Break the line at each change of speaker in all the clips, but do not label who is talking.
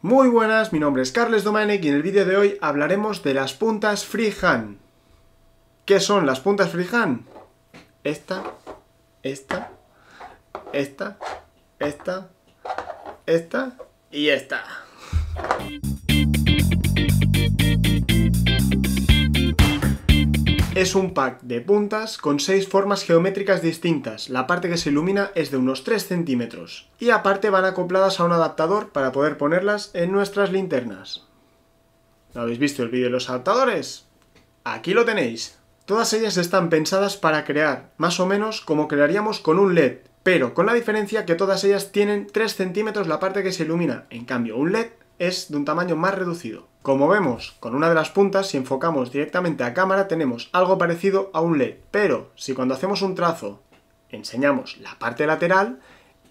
Muy buenas, mi nombre es Carles Domenech y en el vídeo de hoy hablaremos de las puntas freehand. ¿Qué son las puntas freehand? Esta, esta, esta, esta, esta y esta. Es un pack de puntas con 6 formas geométricas distintas. La parte que se ilumina es de unos 3 centímetros. Y aparte van acopladas a un adaptador para poder ponerlas en nuestras linternas. ¿No habéis visto el vídeo de los adaptadores? Aquí lo tenéis. Todas ellas están pensadas para crear más o menos como crearíamos con un LED, pero con la diferencia que todas ellas tienen 3 centímetros la parte que se ilumina. En cambio, un LED es de un tamaño más reducido. Como vemos, con una de las puntas, si enfocamos directamente a cámara, tenemos algo parecido a un LED, pero si cuando hacemos un trazo enseñamos la parte lateral,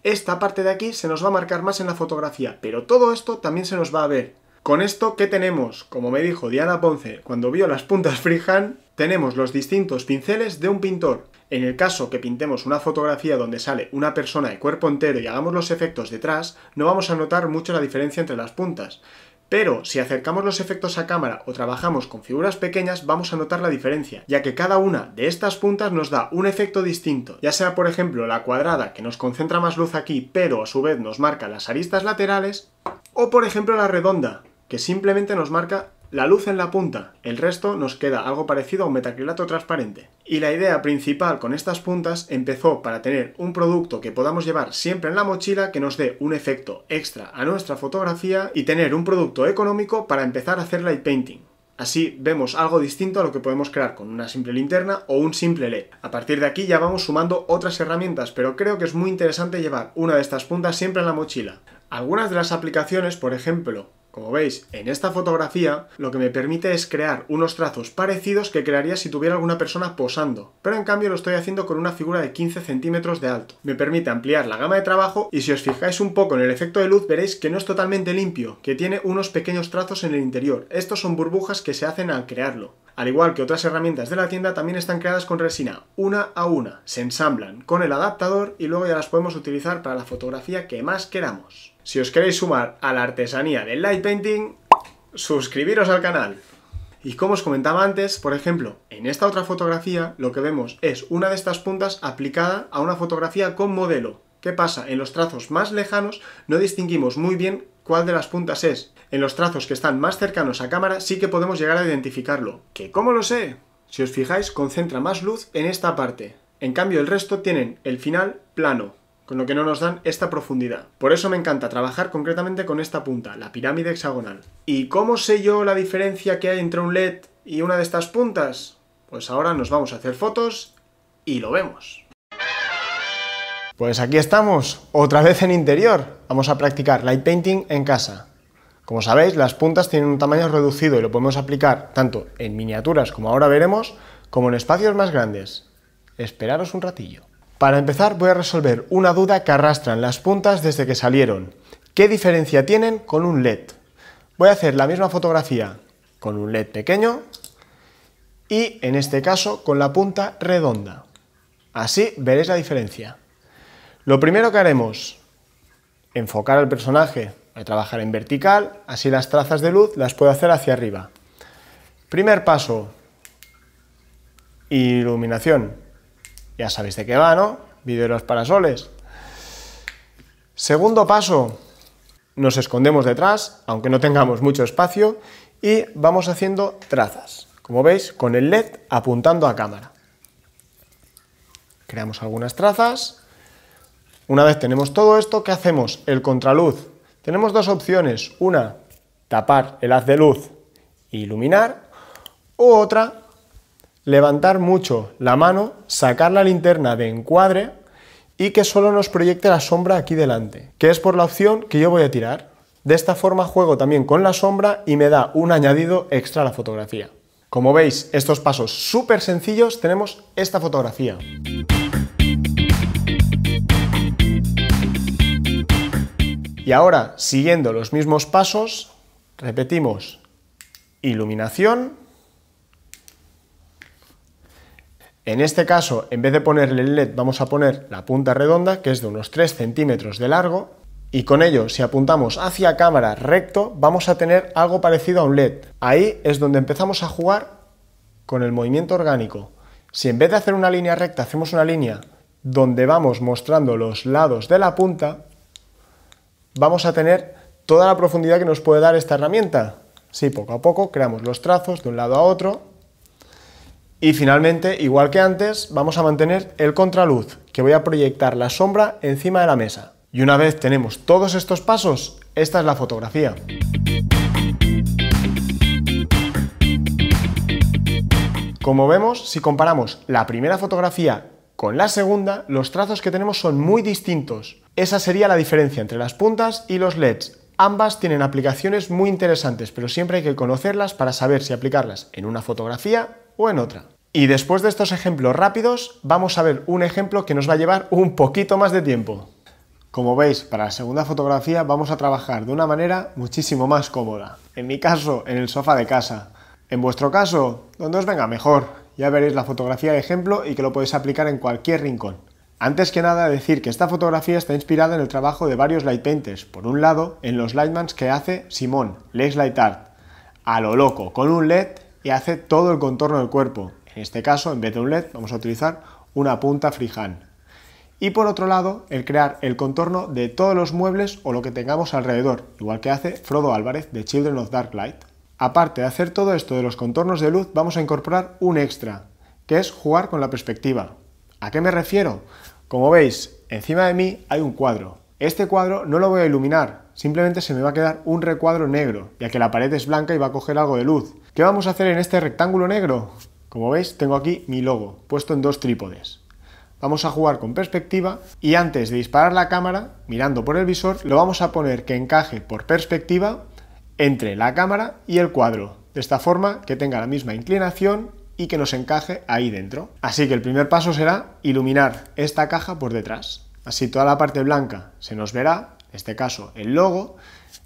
esta parte de aquí se nos va a marcar más en la fotografía, pero todo esto también se nos va a ver. Con esto, ¿qué tenemos? Como me dijo Diana Ponce cuando vio las puntas freehand, tenemos los distintos pinceles de un pintor. En el caso que pintemos una fotografía donde sale una persona de cuerpo entero y hagamos los efectos detrás, no vamos a notar mucho la diferencia entre las puntas. Pero si acercamos los efectos a cámara o trabajamos con figuras pequeñas, vamos a notar la diferencia, ya que cada una de estas puntas nos da un efecto distinto, ya sea por ejemplo la cuadrada que nos concentra más luz aquí, pero a su vez nos marca las aristas laterales, o por ejemplo la redonda, que simplemente nos marca la luz en la punta, el resto nos queda algo parecido a un metacrilato transparente. Y la idea principal con estas puntas empezó para tener un producto que podamos llevar siempre en la mochila que nos dé un efecto extra a nuestra fotografía y tener un producto económico para empezar a hacer light painting. Así vemos algo distinto a lo que podemos crear con una simple linterna o un simple LED. A partir de aquí ya vamos sumando otras herramientas, pero creo que es muy interesante llevar una de estas puntas siempre en la mochila. Algunas de las aplicaciones, por ejemplo, como veis, en esta fotografía lo que me permite es crear unos trazos parecidos que crearía si tuviera alguna persona posando, pero en cambio lo estoy haciendo con una figura de 15 centímetros de alto. Me permite ampliar la gama de trabajo y si os fijáis un poco en el efecto de luz veréis que no es totalmente limpio, que tiene unos pequeños trazos en el interior. Estos son burbujas que se hacen al crearlo. Al igual que otras herramientas de la tienda, también están creadas con resina, una a una. Se ensamblan con el adaptador y luego ya las podemos utilizar para la fotografía que más queramos. Si os queréis sumar a la artesanía del light painting, suscribiros al canal. Y como os comentaba antes, por ejemplo, en esta otra fotografía lo que vemos es una de estas puntas aplicada a una fotografía con modelo. ¿Qué pasa? En los trazos más lejanos no distinguimos muy bien cuál de las puntas es. En los trazos que están más cercanos a cámara sí que podemos llegar a identificarlo. ¿Que cómo lo sé? Si os fijáis, concentra más luz en esta parte. En cambio, el resto tienen el final plano, con lo que no nos dan esta profundidad. Por eso me encanta trabajar concretamente con esta punta, la pirámide hexagonal. ¿Y cómo sé yo la diferencia que hay entre un LED y una de estas puntas? Pues ahora nos vamos a hacer fotos y lo vemos. Pues aquí estamos, otra vez en interior. Vamos a practicar light painting en casa. Como sabéis, las puntas tienen un tamaño reducido y lo podemos aplicar tanto en miniaturas, como ahora veremos, como en espacios más grandes. Esperaros un ratillo. Para empezar voy a resolver una duda que arrastran las puntas desde que salieron. ¿Qué diferencia tienen con un LED? Voy a hacer la misma fotografía con un LED pequeño y en este caso con la punta redonda. Así veréis la diferencia. Lo primero que haremos, enfocar al personaje a trabajar en vertical, así las trazas de luz las puedo hacer hacia arriba. Primer paso, iluminación. Ya sabéis de qué va, ¿no? Vídeo de los parasoles. Segundo paso, nos escondemos detrás, aunque no tengamos mucho espacio, y vamos haciendo trazas. Como veis, con el LED apuntando a cámara. Creamos algunas trazas. Una vez tenemos todo esto, ¿qué hacemos? El contraluz tenemos dos opciones, una, tapar el haz de luz e iluminar, o otra, levantar mucho la mano, sacar la linterna de encuadre y que solo nos proyecte la sombra aquí delante, que es por la opción que yo voy a tirar. De esta forma juego también con la sombra y me da un añadido extra a la fotografía. Como veis, estos pasos súper sencillos, tenemos esta fotografía. Y ahora, siguiendo los mismos pasos, repetimos iluminación. En este caso, en vez de ponerle el LED, vamos a poner la punta redonda, que es de unos 3 centímetros de largo. Y con ello, si apuntamos hacia cámara recto, vamos a tener algo parecido a un LED. Ahí es donde empezamos a jugar con el movimiento orgánico. Si en vez de hacer una línea recta hacemos una línea donde vamos mostrando los lados de la punta, vamos a tener toda la profundidad que nos puede dar esta herramienta. Sí, poco a poco creamos los trazos de un lado a otro y finalmente, igual que antes, vamos a mantener el contraluz, que voy a proyectar la sombra encima de la mesa. Y una vez tenemos todos estos pasos, esta es la fotografía. Como vemos, si comparamos la primera fotografía con la segunda, los trazos que tenemos son muy distintos. Esa sería la diferencia entre las puntas y los LEDs. Ambas tienen aplicaciones muy interesantes, pero siempre hay que conocerlas para saber si aplicarlas en una fotografía o en otra. Y después de estos ejemplos rápidos, vamos a ver un ejemplo que nos va a llevar un poquito más de tiempo. Como veis, para la segunda fotografía vamos a trabajar de una manera muchísimo más cómoda. En mi caso, en el sofá de casa. En vuestro caso, donde os venga mejor. Ya veréis la fotografía de ejemplo y que lo podéis aplicar en cualquier rincón. Antes que nada decir que esta fotografía está inspirada en el trabajo de varios light painters. Por un lado, en los lightmans que hace Simón, Lex Light Art, a lo loco, con un LED y hace todo el contorno del cuerpo. En este caso, en vez de un LED, vamos a utilizar una punta freehand. Y por otro lado, el crear el contorno de todos los muebles o lo que tengamos alrededor, igual que hace Frodo Álvarez de Children of Dark Light. Aparte de hacer todo esto de los contornos de luz, vamos a incorporar un extra, que es jugar con la perspectiva. ¿A qué me refiero? Como veis, encima de mí hay un cuadro. Este cuadro no lo voy a iluminar, simplemente se me va a quedar un recuadro negro, ya que la pared es blanca y va a coger algo de luz. ¿Qué vamos a hacer en este rectángulo negro? Como veis, tengo aquí mi logo, puesto en dos trípodes. Vamos a jugar con perspectiva y antes de disparar la cámara, mirando por el visor, lo vamos a poner que encaje por perspectiva entre la cámara y el cuadro, de esta forma que tenga la misma inclinación y que nos encaje ahí dentro. Así que el primer paso será iluminar esta caja por detrás. Así toda la parte blanca se nos verá, este caso el logo,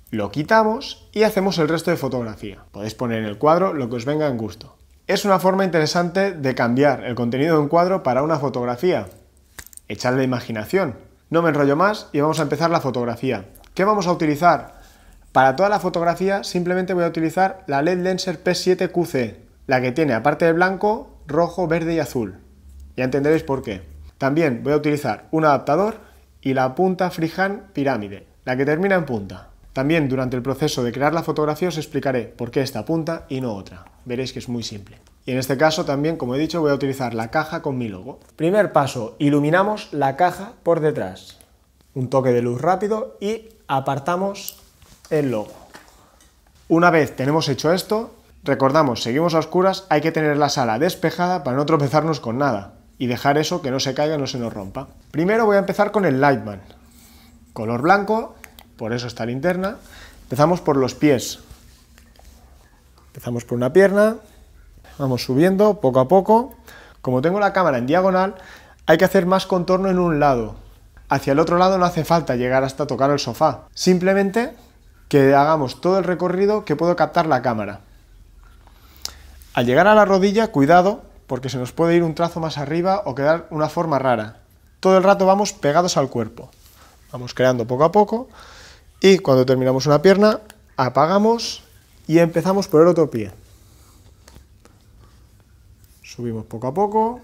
lo quitamos y hacemos el resto de fotografía. Podéis poner en el cuadro lo que os venga en gusto. Es una forma interesante de cambiar el contenido de un cuadro para una fotografía. Echarle imaginación. No me enrollo más y vamos a empezar la fotografía. ¿Qué vamos a utilizar? Para toda la fotografía simplemente voy a utilizar la LED Lenser P7QC, la que tiene aparte de blanco, rojo, verde y azul. Ya entenderéis por qué. También voy a utilizar un adaptador y la punta freehand pirámide, la que termina en punta. También durante el proceso de crear la fotografía os explicaré por qué esta punta y no otra. Veréis que es muy simple. Y en este caso también, como he dicho, voy a utilizar la caja con mi logo. Primer paso, iluminamos la caja por detrás. Un toque de luz rápido y apartamos el logo. Una vez tenemos hecho esto, recordamos, seguimos a oscuras, hay que tener la sala despejada para no tropezarnos con nada y dejar eso que no se caiga, no se nos rompa. Primero voy a empezar con el Lightman. Color blanco, por eso esta linterna. Empezamos por los pies. Empezamos por una pierna, vamos subiendo poco a poco. Como tengo la cámara en diagonal, hay que hacer más contorno en un lado. Hacia el otro lado no hace falta llegar hasta tocar el sofá. Simplemente que hagamos todo el recorrido que puedo captar la cámara. Al llegar a la rodilla, cuidado, porque se nos puede ir un trazo más arriba o quedar una forma rara. Todo el rato vamos pegados al cuerpo. Vamos creando poco a poco y cuando terminamos una pierna, apagamos y empezamos por el otro pie. Subimos poco a poco.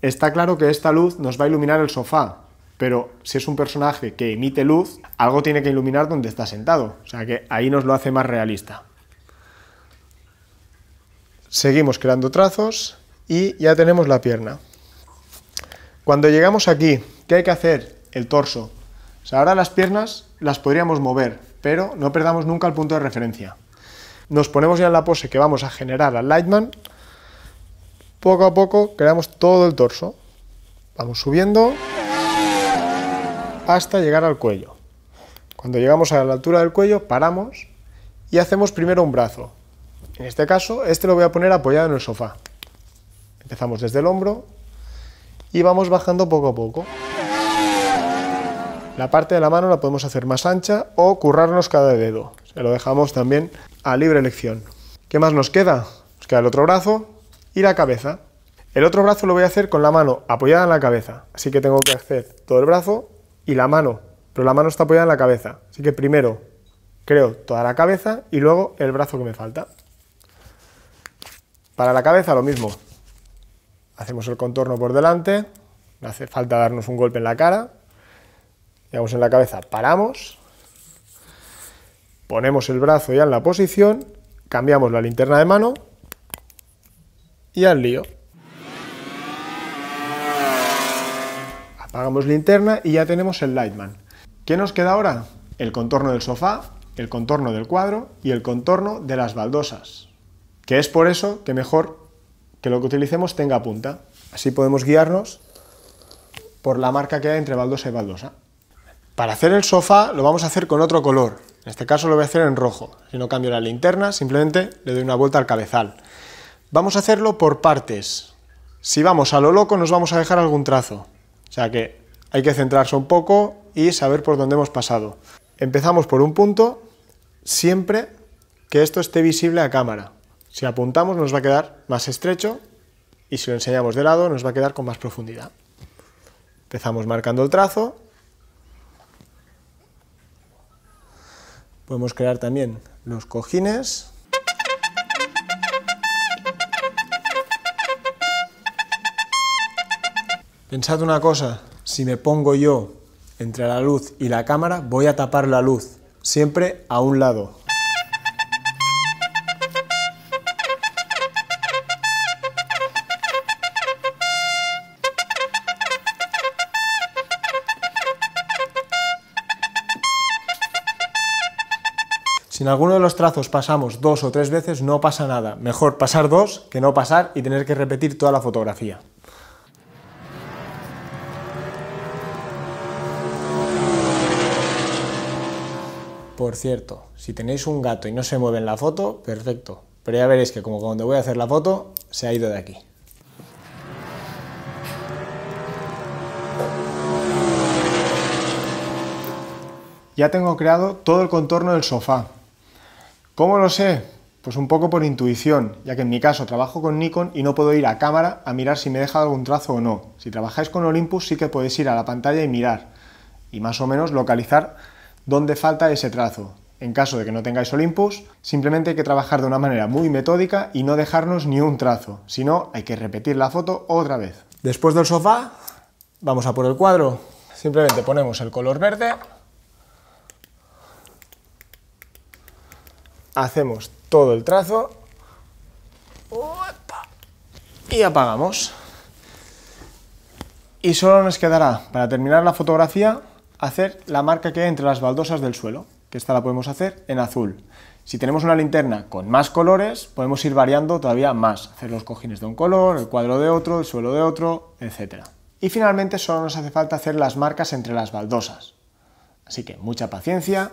Está claro que esta luz nos va a iluminar el sofá, pero si es un personaje que emite luz, algo tiene que iluminar donde está sentado. O sea que ahí nos lo hace más realista. Seguimos creando trazos y ya tenemos la pierna. Cuando llegamos aquí, ¿qué hay que hacer? El torso ahora las piernas las podríamos mover, pero no perdamos nunca el punto de referencia. Nos ponemos ya en la pose que vamos a generar al Lightman. Poco a poco creamos todo el torso. Vamos subiendo hasta llegar al cuello. Cuando llegamos a la altura del cuello, paramos y hacemos primero un brazo. En este caso, este lo voy a poner apoyado en el sofá. Empezamos desde el hombro y vamos bajando poco a poco. La parte de la mano la podemos hacer más ancha o currarnos cada dedo. Se lo dejamos también a libre elección. ¿Qué más nos queda? Nos queda el otro brazo y la cabeza. El otro brazo lo voy a hacer con la mano apoyada en la cabeza, así que tengo que hacer todo el brazo y la mano, pero la mano está apoyada en la cabeza. Así que primero creo toda la cabeza y luego el brazo que me falta. Para la cabeza lo mismo. Hacemos el contorno por delante, no hace falta darnos un golpe en la cara. Llegamos en la cabeza, paramos, ponemos el brazo ya en la posición, cambiamos la linterna de mano y al lío. Apagamos linterna y ya tenemos el Lightman. ¿Qué nos queda ahora? El contorno del sofá, el contorno del cuadro y el contorno de las baldosas. Que es por eso que mejor que lo que utilicemos tenga punta. Así podemos guiarnos por la marca que hay entre baldosa y baldosa. Para hacer el sofá lo vamos a hacer con otro color. En este caso lo voy a hacer en rojo. Si no cambio la linterna, simplemente le doy una vuelta al cabezal. Vamos a hacerlo por partes. Si vamos a lo loco nos vamos a dejar algún trazo. O sea que hay que centrarse un poco y saber por dónde hemos pasado. Empezamos por un punto, siempre que esto esté visible a cámara. Si apuntamos nos va a quedar más estrecho y si lo enseñamos de lado nos va a quedar con más profundidad. Empezamos marcando el trazo. Podemos crear también los cojines. Pensad una cosa, si me pongo yo entre la luz y la cámara, voy a tapar la luz, siempre a un lado. Si en alguno de los trazos pasamos dos o tres veces, no pasa nada. Mejor pasar dos que no pasar y tener que repetir toda la fotografía. Por cierto, si tenéis un gato y no se mueve en la foto, perfecto. Pero ya veréis que como cuando voy a hacer la foto, se ha ido de aquí. Ya tengo creado todo el contorno del sofá. ¿Cómo lo sé? Pues un poco por intuición, ya que en mi caso trabajo con Nikon y no puedo ir a cámara a mirar si me deja algún trazo o no. Si trabajáis con Olympus sí que podéis ir a la pantalla y mirar, y más o menos localizar dónde falta ese trazo. En caso de que no tengáis Olympus, simplemente hay que trabajar de una manera muy metódica y no dejarnos ni un trazo, si no hay que repetir la foto otra vez. Después del sofá, vamos a por el cuadro. Simplemente ponemos el color verde, hacemos todo el trazo y apagamos. Y solo nos quedará, para terminar la fotografía, hacer la marca que hay entre las baldosas del suelo, que esta la podemos hacer en azul. Si tenemos una linterna con más colores, podemos ir variando todavía más, hacer los cojines de un color, el cuadro de otro, el suelo de otro, etc. Y finalmente solo nos hace falta hacer las marcas entre las baldosas. Así que mucha paciencia,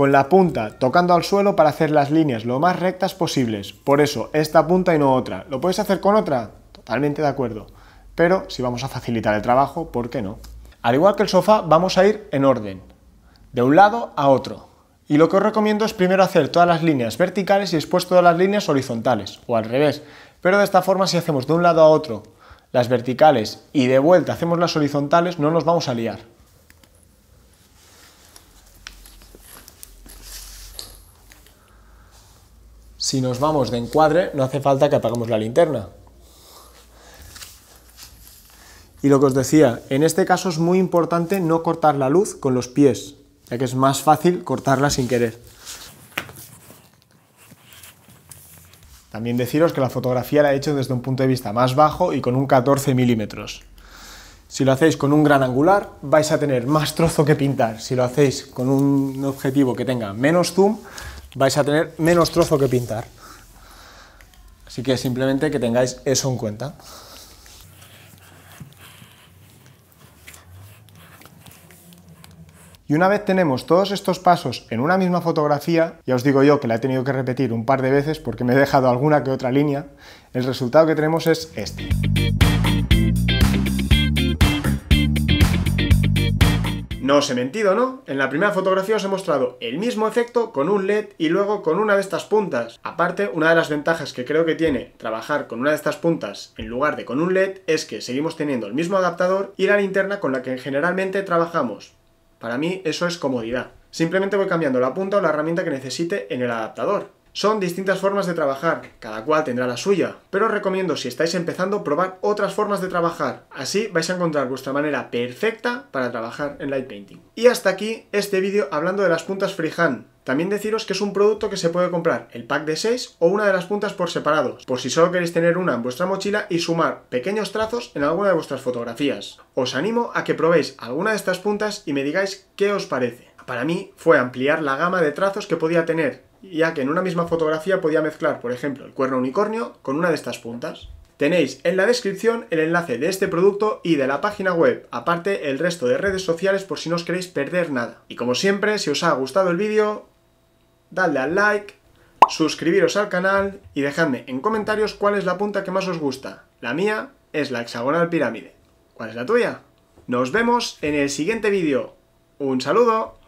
con la punta tocando al suelo para hacer las líneas lo más rectas posibles. Por eso, esta punta y no otra. ¿Lo puedes hacer con otra? Totalmente de acuerdo. Pero si vamos a facilitar el trabajo, ¿por qué no? Al igual que el sofá, vamos a ir en orden, de un lado a otro. Y lo que os recomiendo es primero hacer todas las líneas verticales y después todas las líneas horizontales, o al revés. Pero de esta forma, si hacemos de un lado a otro las verticales y de vuelta hacemos las horizontales, no nos vamos a liar. Si nos vamos de encuadre, no hace falta que apagamos la linterna. Y lo que os decía, en este caso es muy importante no cortar la luz con los pies, ya que es más fácil cortarla sin querer. También deciros que la fotografía la he hecho desde un punto de vista más bajo y con un 14 milímetros. Si lo hacéis con un gran angular, vais a tener más trozo que pintar. Si lo hacéis con un objetivo que tenga menos zoom, vais a tener menos trozo que pintar. Así que simplemente que tengáis eso en cuenta. Y una vez tenemos todos estos pasos en una misma fotografía, ya os digo yo que la he tenido que repetir un par de veces porque me he dejado alguna que otra línea, el resultado que tenemos es este. No os he mentido, ¿no? En la primera fotografía os he mostrado el mismo efecto con un LED y luego con una de estas puntas. Aparte, una de las ventajas que creo que tiene trabajar con una de estas puntas en lugar de con un LED es que seguimos teniendo el mismo adaptador y la linterna con la que generalmente trabajamos Para mí eso es comodidad. Simplemente voy cambiando la punta o la herramienta que necesite en el adaptador. Son distintas formas de trabajar, cada cual tendrá la suya, pero os recomiendo si estáis empezando probar otras formas de trabajar, así vais a encontrar vuestra manera perfecta para trabajar en light painting. Y hasta aquí este vídeo hablando de las puntas freehand. También deciros que es un producto que se puede comprar el pack de 6 o una de las puntas por separado, por si solo queréis tener una en vuestra mochila y sumar pequeños trazos en alguna de vuestras fotografías. Os animo a que probéis alguna de estas puntas y me digáis qué os parece. Para mí fue ampliar la gama de trazos que podía tener ya que en una misma fotografía podía mezclar, por ejemplo, el cuerno unicornio con una de estas puntas. Tenéis en la descripción el enlace de este producto y de la página web, aparte el resto de redes sociales por si no os queréis perder nada. Y como siempre, si os ha gustado el vídeo, dadle al like, suscribiros al canal y dejadme en comentarios cuál es la punta que más os gusta. La mía es la hexagonal pirámide. ¿Cuál es la tuya? Nos vemos en el siguiente vídeo. ¡Un saludo!